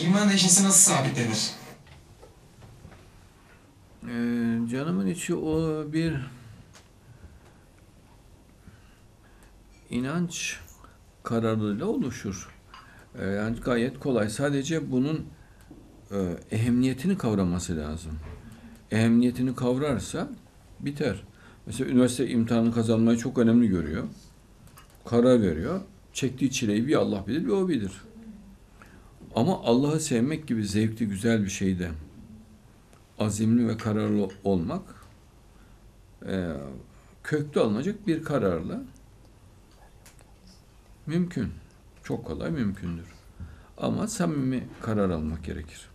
İman eşyası nasıl sabitlenir? Ee, canımın içi o bir inanç kararıyla oluşur. Ee, yani gayet kolay. Sadece bunun e, ehemmiyetini kavraması lazım. Ehemmiyetini kavrarsa biter. Mesela üniversite imtihanı kazanmayı çok önemli görüyor. Karar veriyor. Çektiği çileyi bir Allah bilir, bir o bilir. Ama Allah'ı sevmek gibi zevkli, güzel bir şey de azimli ve kararlı olmak e, köklü alınacak bir kararla mümkün. Çok kolay mümkündür. Ama samimi karar almak gerekir.